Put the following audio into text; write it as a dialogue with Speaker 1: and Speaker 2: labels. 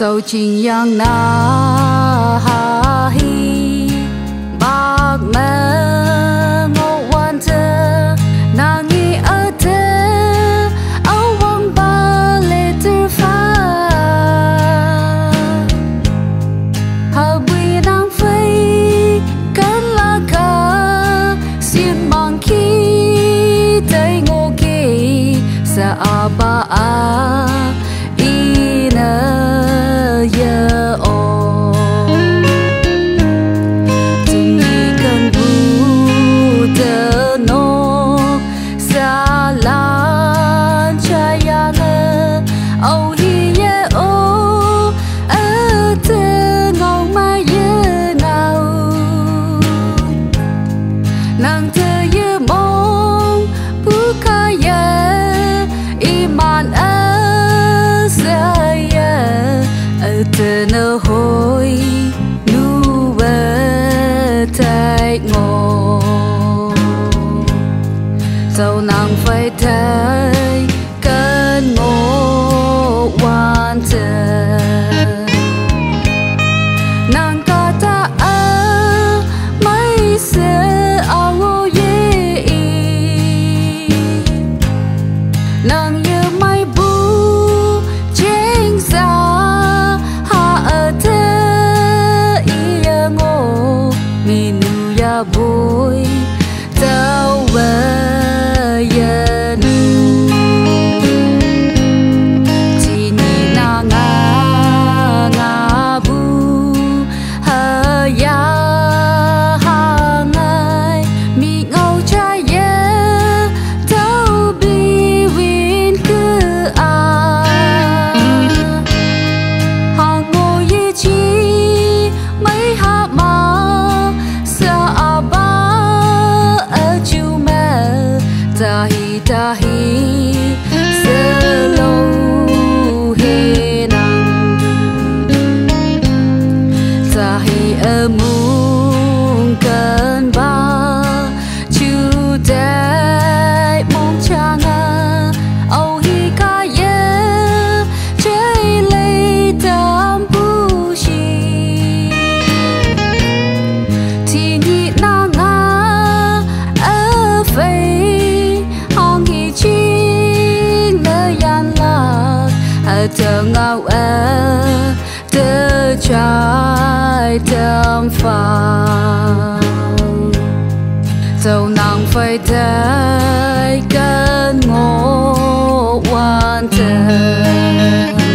Speaker 1: 走进阳那哈希巴门我玩着那你儿的欧王巴雷的发哈维浪费跟拉卡先忙起对我给sa apa a Nơ hôi nu bơ tay ngô sau nàng phải thấy sky ngao é tê trái tâm phàng dầu nàng phải thấy cơn ngô quan tình